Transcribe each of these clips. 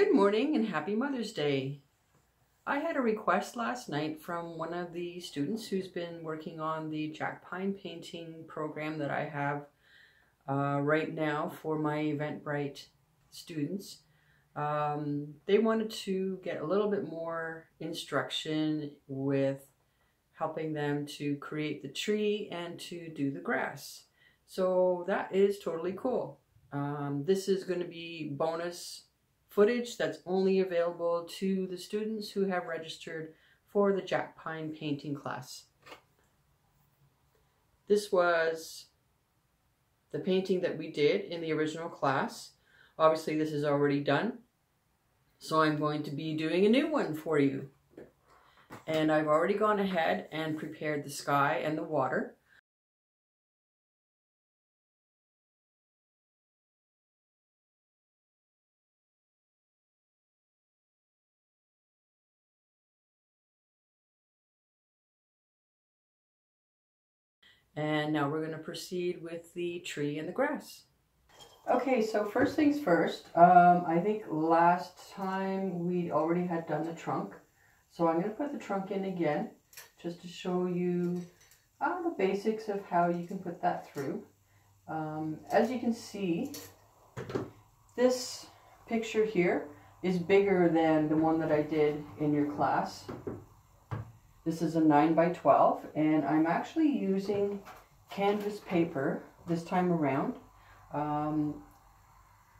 Good morning and happy Mother's Day. I had a request last night from one of the students who's been working on the Jack Pine painting program that I have uh, right now for my Eventbrite students. Um, they wanted to get a little bit more instruction with helping them to create the tree and to do the grass. So that is totally cool. Um, this is going to be bonus footage that's only available to the students who have registered for the Jack Pine painting class. This was the painting that we did in the original class. Obviously this is already done, so I'm going to be doing a new one for you. And I've already gone ahead and prepared the sky and the water. And now we're going to proceed with the tree and the grass. Okay, so first things first, um, I think last time we already had done the trunk. So I'm going to put the trunk in again, just to show you uh, the basics of how you can put that through. Um, as you can see, this picture here is bigger than the one that I did in your class. This is a 9 by 12 and I'm actually using canvas paper this time around. Um,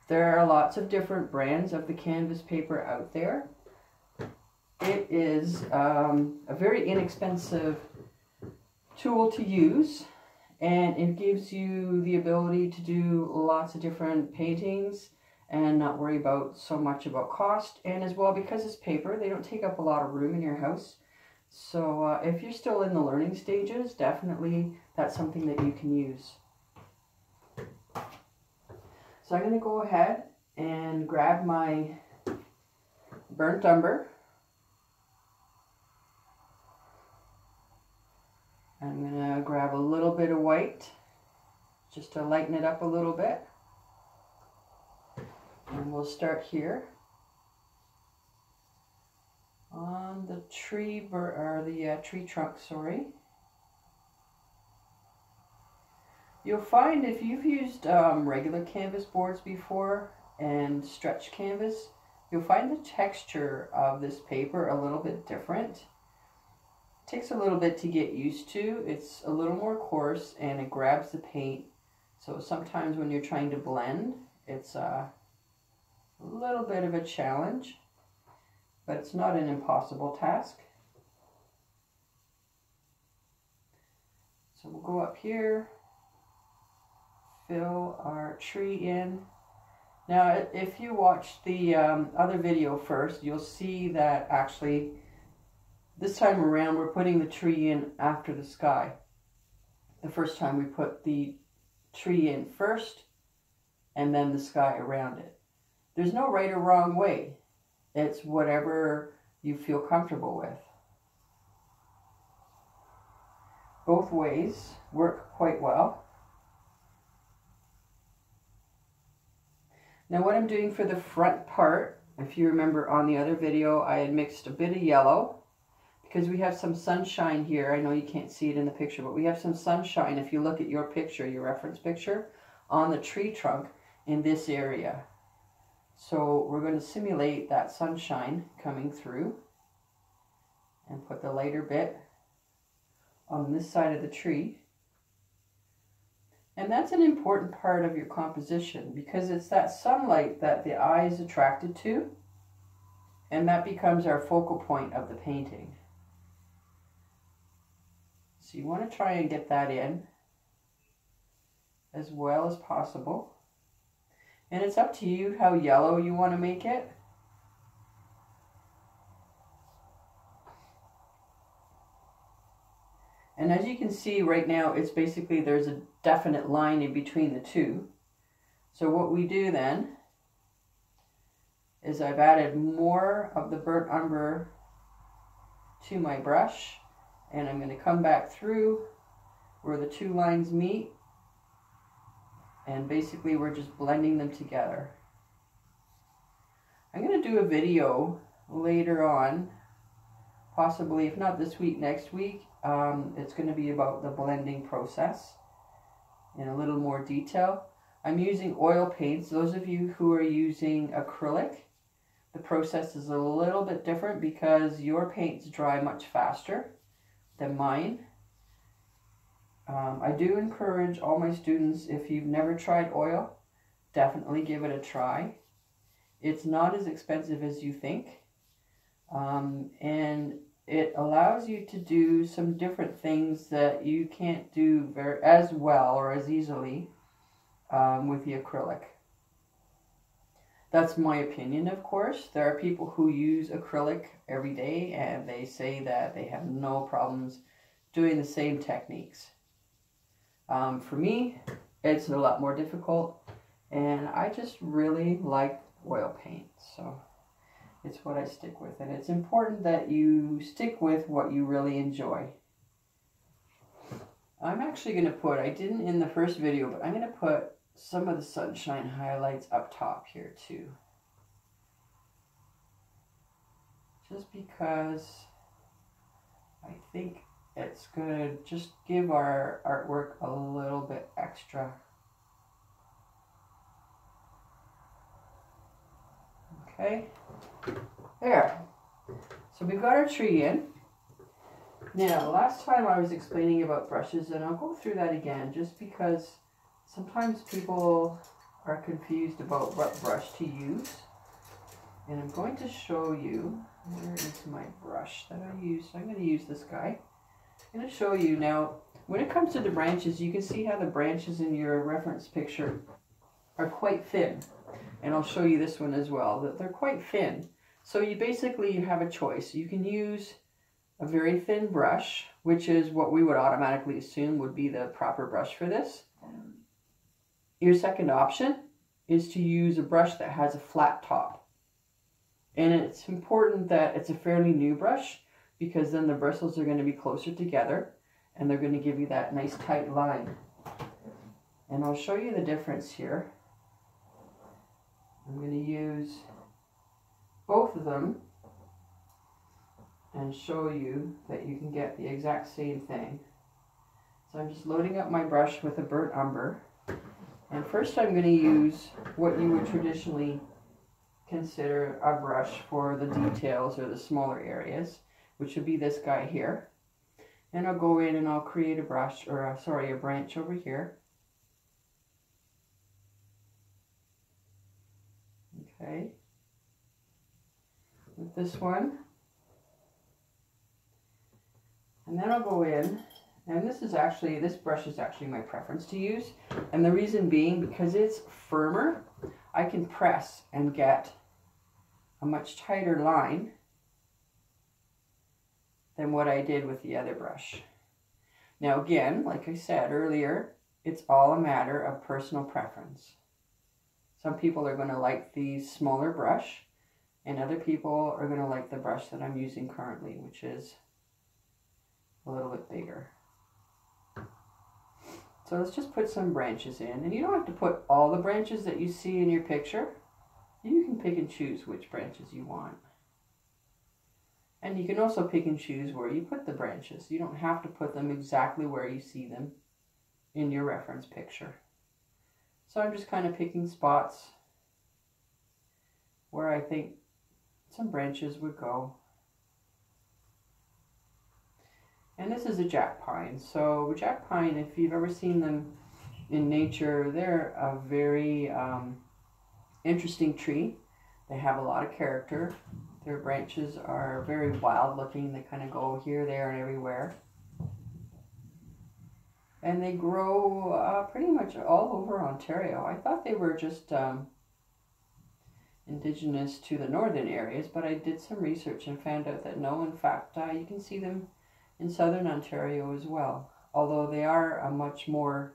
there are lots of different brands of the canvas paper out there. It is um, a very inexpensive tool to use and it gives you the ability to do lots of different paintings and not worry about so much about cost and as well because it's paper they don't take up a lot of room in your house so uh, if you're still in the learning stages, definitely that's something that you can use. So I'm going to go ahead and grab my burnt umber. I'm going to grab a little bit of white just to lighten it up a little bit. And we'll start here on the tree or the uh, tree trunk, sorry. You'll find if you've used um, regular canvas boards before and stretch canvas, you'll find the texture of this paper a little bit different. It takes a little bit to get used to. It's a little more coarse and it grabs the paint. So sometimes when you're trying to blend, it's uh, a little bit of a challenge but it's not an impossible task. So we'll go up here, fill our tree in. Now, if you watch the um, other video first, you'll see that actually this time around we're putting the tree in after the sky. The first time we put the tree in first and then the sky around it. There's no right or wrong way. It's whatever you feel comfortable with. Both ways work quite well. Now what I'm doing for the front part, if you remember on the other video, I had mixed a bit of yellow because we have some sunshine here. I know you can't see it in the picture, but we have some sunshine if you look at your picture, your reference picture, on the tree trunk in this area. So we're going to simulate that sunshine coming through and put the lighter bit on this side of the tree. And that's an important part of your composition because it's that sunlight that the eye is attracted to and that becomes our focal point of the painting. So you want to try and get that in as well as possible. And it's up to you how yellow you want to make it. And as you can see right now, it's basically, there's a definite line in between the two. So what we do then is I've added more of the burnt umber to my brush and I'm going to come back through where the two lines meet and basically we're just blending them together. I'm going to do a video later on, possibly if not this week, next week. Um, it's going to be about the blending process in a little more detail. I'm using oil paints. Those of you who are using acrylic, the process is a little bit different because your paints dry much faster than mine. Um, I do encourage all my students, if you've never tried oil, definitely give it a try. It's not as expensive as you think. Um, and it allows you to do some different things that you can't do very as well or as easily um, with the acrylic. That's my opinion, of course. There are people who use acrylic every day and they say that they have no problems doing the same techniques. Um, for me, it's a lot more difficult and I just really like oil paint. So it's what I stick with. And it's important that you stick with what you really enjoy. I'm actually going to put, I didn't in the first video, but I'm going to put some of the sunshine highlights up top here too. Just because I think it's to just give our artwork a little bit extra. Okay, there. So we've got our tree in. Now, last time I was explaining about brushes, and I'll go through that again just because Sometimes people are confused about what brush to use. And I'm going to show you, where is my brush that I use? I'm going to use this guy. I'm going to show you now, when it comes to the branches, you can see how the branches in your reference picture are quite thin. And I'll show you this one as well, that they're quite thin. So you basically have a choice. You can use a very thin brush, which is what we would automatically assume would be the proper brush for this. Your second option is to use a brush that has a flat top. And it's important that it's a fairly new brush because then the bristles are going to be closer together and they're going to give you that nice tight line. And I'll show you the difference here. I'm going to use both of them and show you that you can get the exact same thing. So I'm just loading up my brush with a burnt umber. And first I'm going to use what you would traditionally consider a brush for the details or the smaller areas, which would be this guy here. And I'll go in and I'll create a brush, or a, sorry, a branch over here. Okay. With this one. And then I'll go in and this is actually, this brush is actually my preference to use. And the reason being, because it's firmer, I can press and get a much tighter line than what I did with the other brush. Now again, like I said earlier, it's all a matter of personal preference. Some people are going to like the smaller brush, and other people are going to like the brush that I'm using currently, which is a little bit bigger. So let's just put some branches in. And you don't have to put all the branches that you see in your picture. You can pick and choose which branches you want. And you can also pick and choose where you put the branches. You don't have to put them exactly where you see them in your reference picture. So I'm just kind of picking spots where I think some branches would go. And this is a jack pine. So jack pine, if you've ever seen them in nature, they're a very um, interesting tree. They have a lot of character. Their branches are very wild looking. They kind of go here, there, and everywhere. And they grow uh, pretty much all over Ontario. I thought they were just um, indigenous to the northern areas, but I did some research and found out that no, in fact, uh, you can see them in southern Ontario as well, although they are a much more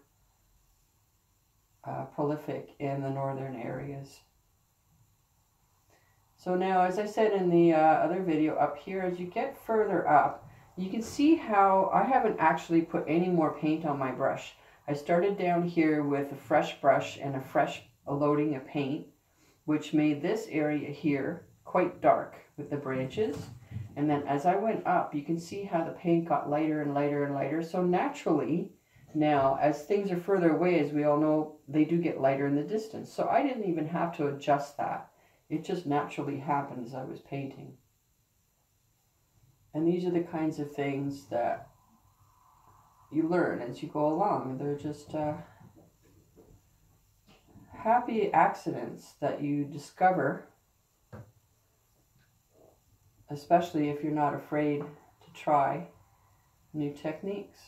uh, prolific in the northern areas. So now, as I said in the uh, other video up here, as you get further up, you can see how I haven't actually put any more paint on my brush. I started down here with a fresh brush and a fresh loading of paint. which made this area here quite dark with the branches. And then as I went up, you can see how the paint got lighter and lighter and lighter. So naturally, now, as things are further away, as we all know, they do get lighter in the distance. So I didn't even have to adjust that. It just naturally happened as I was painting. And these are the kinds of things that you learn as you go along. They're just uh, happy accidents that you discover, especially if you're not afraid to try new techniques.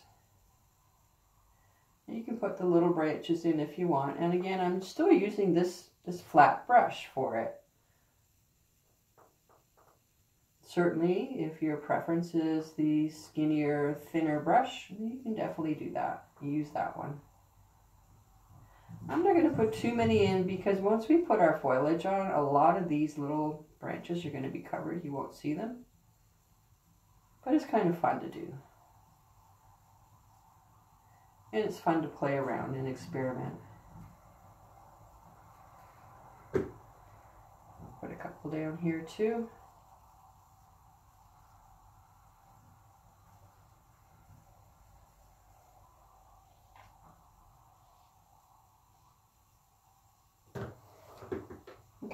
You can put the little branches in if you want. And again, I'm still using this, this flat brush for it. Certainly, if your preference is the skinnier, thinner brush, you can definitely do that. Use that one. I'm not going to put too many in because once we put our foliage on, a lot of these little branches are going to be covered. You won't see them. But it's kind of fun to do. And it's fun to play around and experiment. Put a couple down here too.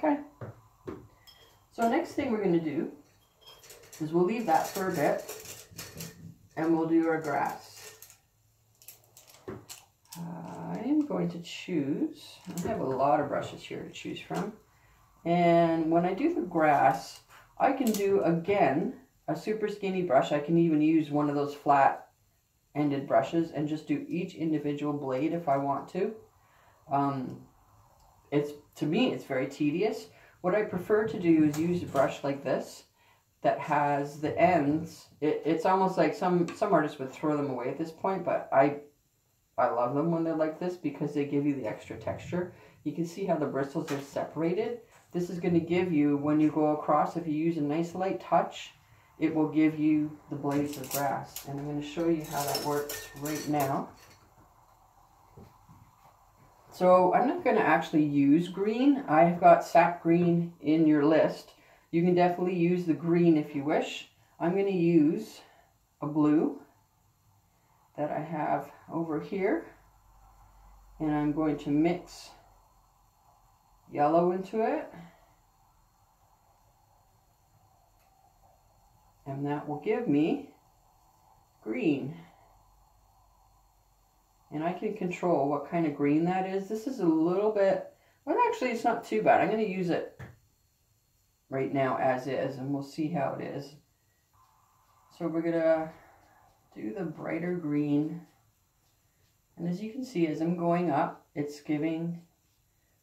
Okay. So next thing we're going to do is we'll leave that for a bit and we'll do our grass. Uh, I am going to choose, I have a lot of brushes here to choose from. And when I do the grass, I can do, again, a super skinny brush. I can even use one of those flat ended brushes and just do each individual blade if I want to. Um, it's to me it's very tedious. What I prefer to do is use a brush like this that has the ends. It, it's almost like some some artists would throw them away at this point, but I I love them when they're like this because they give you the extra texture. You can see how the bristles are separated. This is going to give you, when you go across, if you use a nice light touch, it will give you the blades of grass. And I'm going to show you how that works right now. So I'm not going to actually use green. I have got sap green in your list. You can definitely use the green if you wish. I'm going to use a blue that I have over here. And I'm going to mix yellow into it. And that will give me green and I can control what kind of green that is. This is a little bit, well actually it's not too bad. I'm going to use it right now as is and we'll see how it is. So we're going to do the brighter green. And as you can see, as I'm going up, it's giving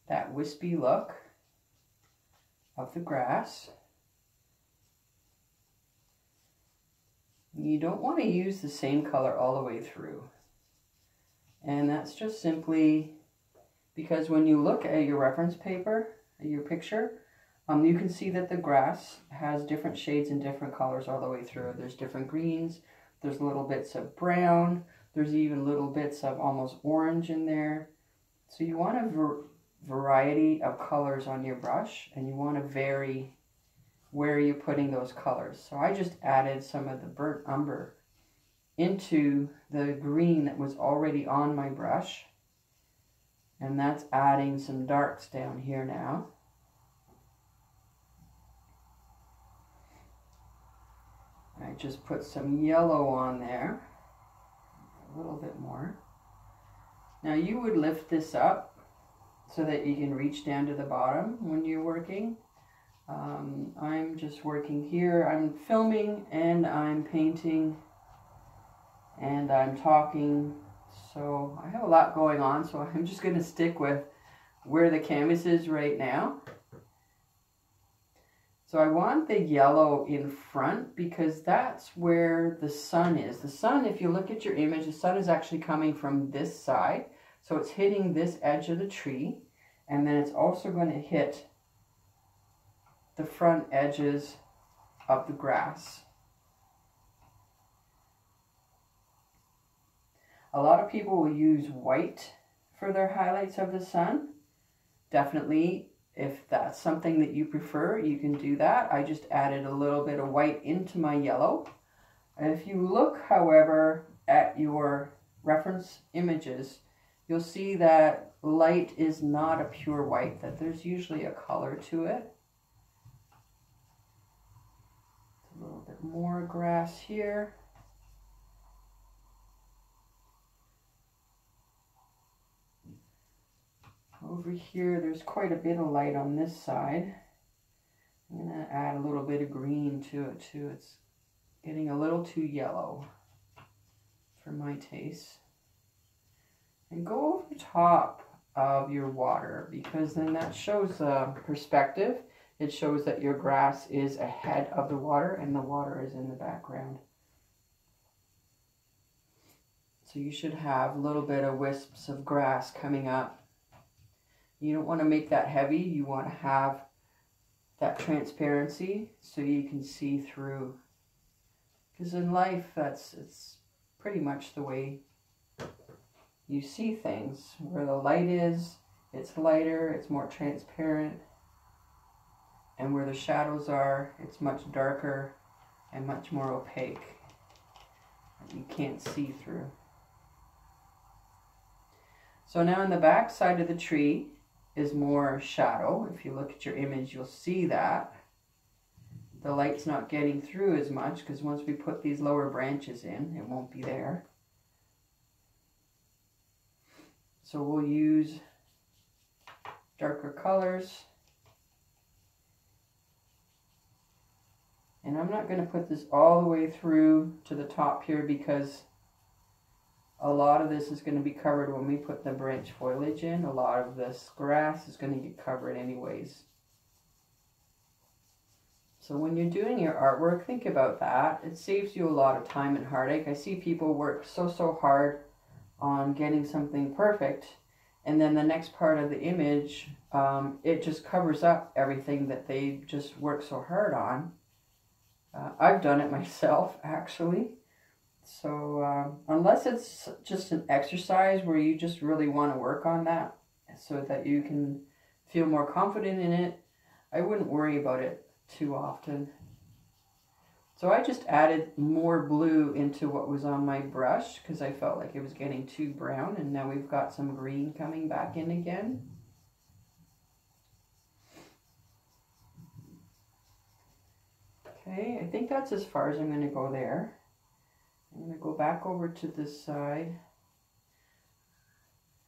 that wispy look of the grass. You don't want to use the same color all the way through. And that's just simply because when you look at your reference paper, your picture, um, you can see that the grass has different shades and different colors all the way through. There's different greens, there's little bits of brown, there's even little bits of almost orange in there. So you want a variety of colors on your brush and you want to vary where you're putting those colors. So I just added some of the burnt umber into the green that was already on my brush. And that's adding some darks down here now. I just put some yellow on there, a little bit more. Now you would lift this up so that you can reach down to the bottom when you're working. Um, I'm just working here. I'm filming and I'm painting and I'm talking. So I have a lot going on, so I'm just going to stick with where the canvas is right now. So I want the yellow in front because that's where the sun is. The sun, if you look at your image, the sun is actually coming from this side. So it's hitting this edge of the tree. And then it's also going to hit the front edges of the grass. A lot of people will use white for their highlights of the sun. Definitely if that's something that you prefer, you can do that. I just added a little bit of white into my yellow. And if you look, however, at your reference images, you'll see that light is not a pure white, that there's usually a color to it. A little bit more grass here. Over here, there's quite a bit of light on this side. I'm going to add a little bit of green to it too. It's getting a little too yellow for my taste. And go over top of your water because then that shows uh, perspective. It shows that your grass is ahead of the water and the water is in the background. So you should have a little bit of wisps of grass coming up you don't want to make that heavy. You want to have that transparency so you can see through. Because in life, that's it's pretty much the way you see things. Where the light is, it's lighter, it's more transparent. And where the shadows are, it's much darker and much more opaque. You can't see through. So now on the back side of the tree, is more shadow. If you look at your image, you'll see that. The light's not getting through as much because once we put these lower branches in, it won't be there. So we'll use darker colors. And I'm not going to put this all the way through to the top here because a lot of this is going to be covered when we put the branch foliage in. A lot of this grass is going to get covered anyways. So when you're doing your artwork, think about that. It saves you a lot of time and heartache. I see people work so, so hard on getting something perfect. And then the next part of the image, um, it just covers up everything that they just worked so hard on. Uh, I've done it myself, actually. So uh, unless it's just an exercise where you just really want to work on that so that you can feel more confident in it, I wouldn't worry about it too often. So I just added more blue into what was on my brush because I felt like it was getting too brown and now we've got some green coming back in again. Okay, I think that's as far as I'm going to go there. I'm going to go back over to this side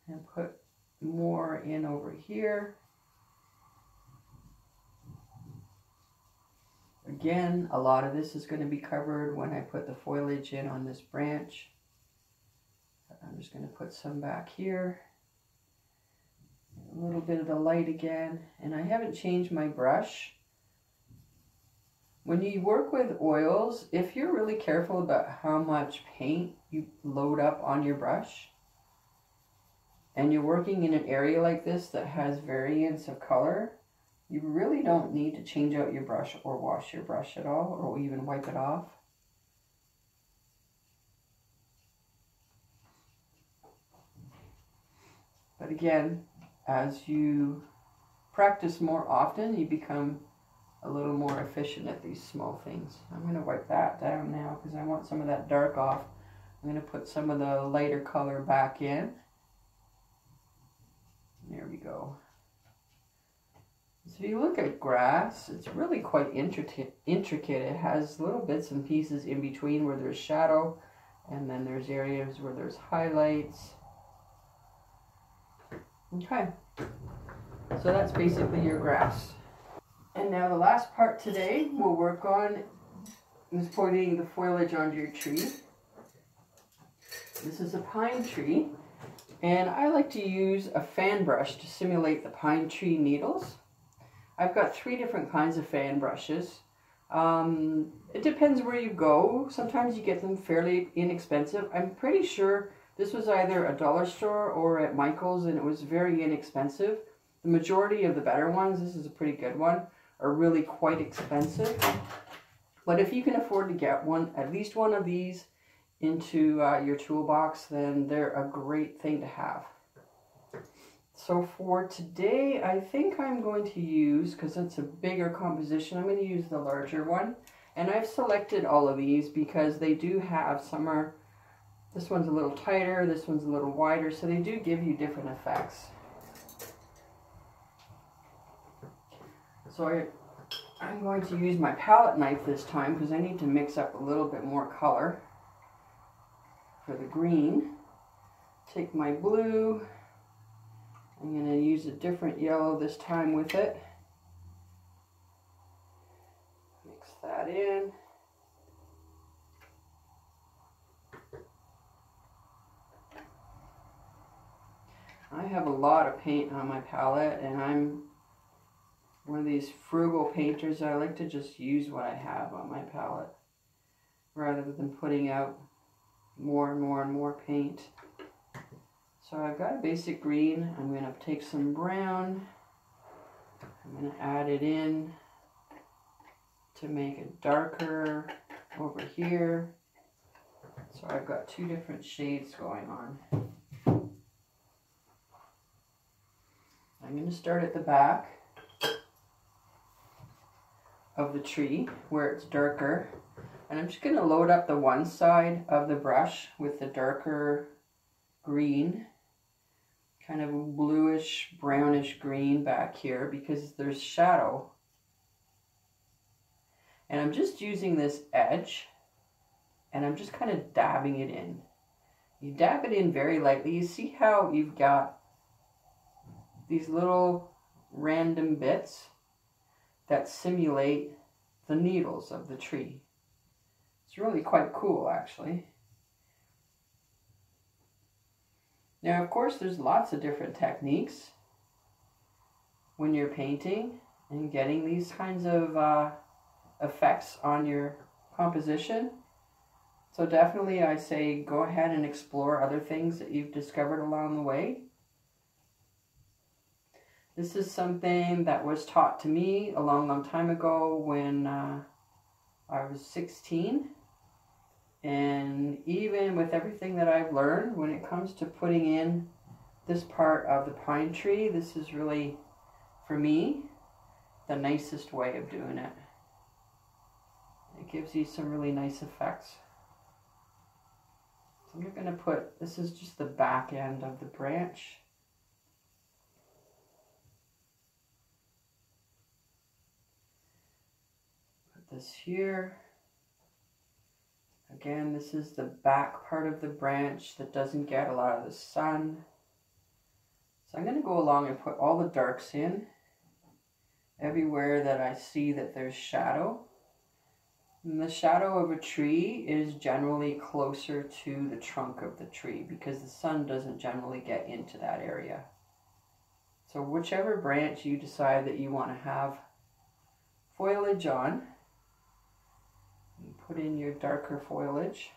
and put more in over here. Again, a lot of this is going to be covered when I put the foliage in on this branch. I'm just going to put some back here. A little bit of the light again. And I haven't changed my brush. When you work with oils, if you're really careful about how much paint you load up on your brush, and you're working in an area like this that has variance of color, you really don't need to change out your brush or wash your brush at all, or even wipe it off. But again, as you practice more often, you become a little more efficient at these small things. I'm going to wipe that down now because I want some of that dark off. I'm going to put some of the lighter color back in. There we go. So if you look at grass, it's really quite intricate. Intricate. It has little bits and pieces in between where there's shadow, and then there's areas where there's highlights. Okay, so that's basically your grass. And now the last part today we'll work on is putting the foliage onto your tree. This is a pine tree and I like to use a fan brush to simulate the pine tree needles. I've got three different kinds of fan brushes. Um, it depends where you go. Sometimes you get them fairly inexpensive. I'm pretty sure this was either a dollar store or at Michael's and it was very inexpensive. The majority of the better ones, this is a pretty good one, are really quite expensive. But if you can afford to get one, at least one of these into uh, your toolbox, then they're a great thing to have. so for today, I think I'm going to use, because it's a bigger composition, I'm going to use the larger one. And I've selected all of these because they do have, some are, this one's a little tighter, this one's a little wider, so they do give you different effects. So I, I'm going to use my palette knife this time because I need to mix up a little bit more color for the green. Take my blue, I'm going to use a different yellow this time with it. Mix that in. I have a lot of paint on my palette and I'm one of these frugal painters. I like to just use what I have on my palette rather than putting out more and more and more paint. So I've got a basic green. I'm going to take some brown. I'm going to add it in to make it darker over here. So I've got two different shades going on. I'm going to start at the back of the tree where it's darker. And I'm just going to load up the one side of the brush with the darker green. Kind of bluish, brownish green back here because there's shadow. And I'm just using this edge and I'm just kind of dabbing it in. You dab it in very lightly. You see how you've got these little random bits that simulate the needles of the tree. It's really quite cool actually. Now of course there's lots of different techniques when you're painting and getting these kinds of uh, effects on your composition. So definitely I say go ahead and explore other things that you've discovered along the way. This is something that was taught to me a long, long time ago when uh, I was 16. And even with everything that I've learned, when it comes to putting in this part of the pine tree, this is really, for me, the nicest way of doing it. It gives you some really nice effects. So I'm going to put, this is just the back end of the branch. This here. Again, this is the back part of the branch that doesn't get a lot of the sun. So I'm going to go along and put all the darks in everywhere that I see that there's shadow. And the shadow of a tree is generally closer to the trunk of the tree because the sun doesn't generally get into that area. So whichever branch you decide that you want to have foliage on, put in your darker foliage.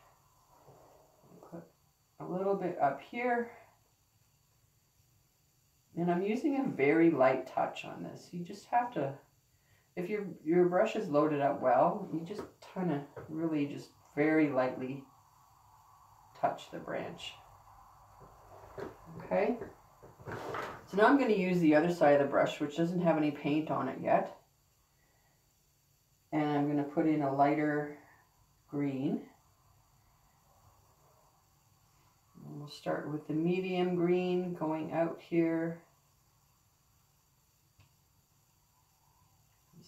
Put a little bit up here. And I'm using a very light touch on this. You just have to, if your, your brush is loaded up well, you just kind of really just very lightly touch the branch. Okay. So now I'm going to use the other side of the brush, which doesn't have any paint on it yet. And I'm going to put in a lighter green. And we'll start with the medium green going out here.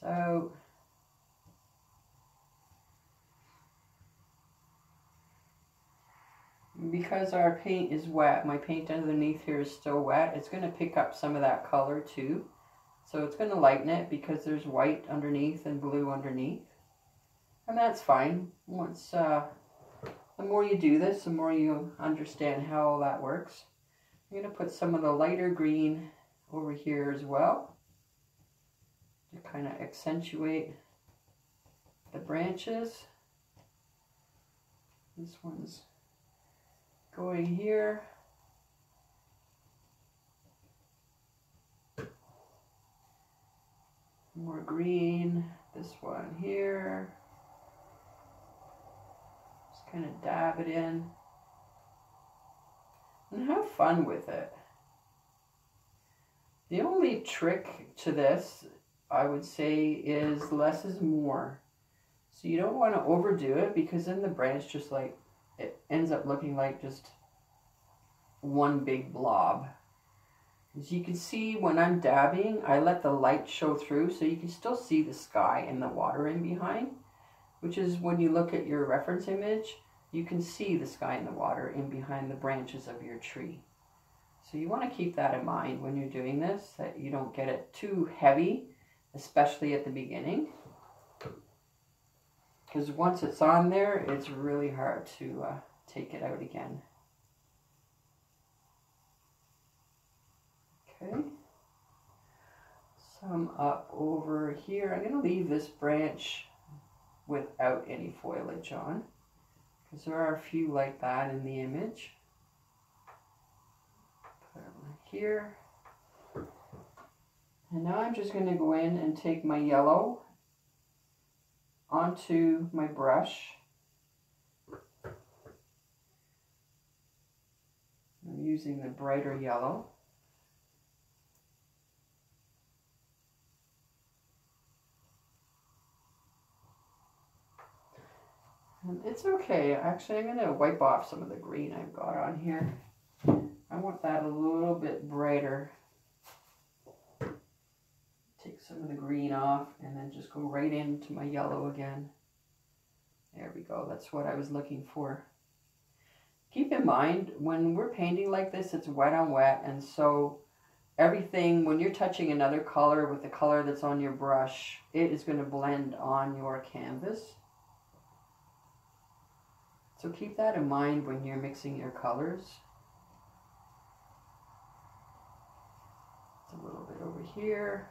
Out. because our paint is wet, my paint underneath here is still wet, it's going to pick up some of that color too. So it's going to lighten it because there's white underneath and blue underneath. And that's fine. Once, uh, the more you do this, the more you understand how all that works. I'm going to put some of the lighter green over here as well to kind of accentuate the branches. This one's going here. More green, this one here kind of dab it in and have fun with it. The only trick to this, I would say, is less is more. So you don't want to overdo it because then the branch just like, it ends up looking like just one big blob. As you can see when I'm dabbing, I let the light show through so you can still see the sky and the water in behind, which is when you look at your reference image, you can see the sky and the water in behind the branches of your tree. So you want to keep that in mind when you're doing this, that you don't get it too heavy, especially at the beginning because once it's on there, it's really hard to uh, take it out again. Okay, some up over here. I'm going to leave this branch without any foliage on because there are a few like that in the image. Put it right here. And now I'm just going to go in and take my yellow onto my brush. I'm using the brighter yellow. And it's okay. Actually, I'm going to wipe off some of the green I've got on here. I want that a little bit brighter take some of the green off and then just go right into my yellow again. There we go, that's what I was looking for. Keep in mind, when we're painting like this, it's wet on wet, and so everything, when you're touching another color with the color that's on your brush, it is going to blend on your canvas. So keep that in mind when you're mixing your colors. It's a little bit over here.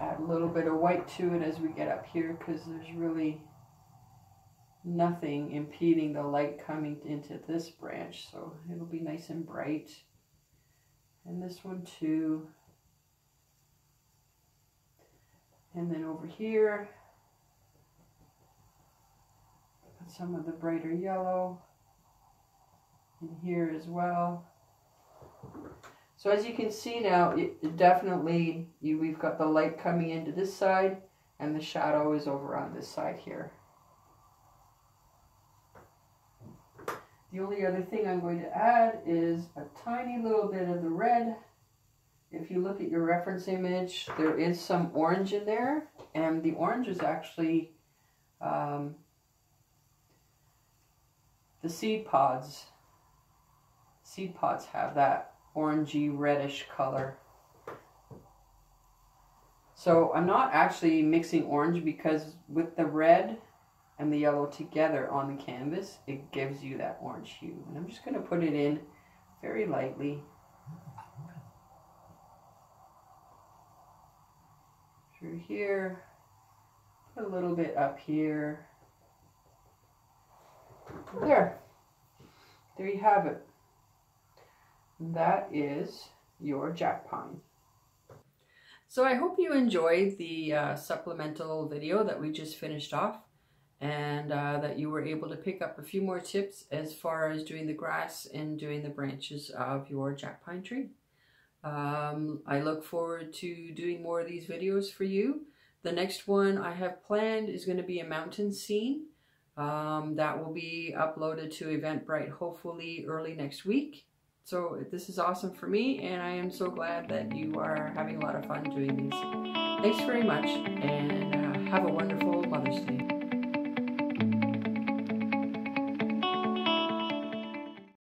add a little bit of white to it as we get up here because there's really nothing impeding the light coming into this branch so it'll be nice and bright and this one too and then over here put some of the brighter yellow in here as well so as you can see now, it definitely, you, we've got the light coming into this side and the shadow is over on this side here. The only other thing I'm going to add is a tiny little bit of the red. If you look at your reference image, there is some orange in there, and the orange is actually um, the seed pods. Seed pods have that orangey reddish color. So I'm not actually mixing orange because with the red and the yellow together on the canvas, it gives you that orange hue. And I'm just going to put it in very lightly. Through here, put a little bit up here. There. There you have it. That is your jack pine. So I hope you enjoyed the uh, supplemental video that we just finished off and uh, that you were able to pick up a few more tips as far as doing the grass and doing the branches of your jack pine tree. Um, I look forward to doing more of these videos for you. The next one I have planned is going to be a mountain scene. Um, that will be uploaded to Eventbrite hopefully early next week. So this is awesome for me and I am so glad that you are having a lot of fun doing these. Thanks very much and uh, have a wonderful Mother's Day.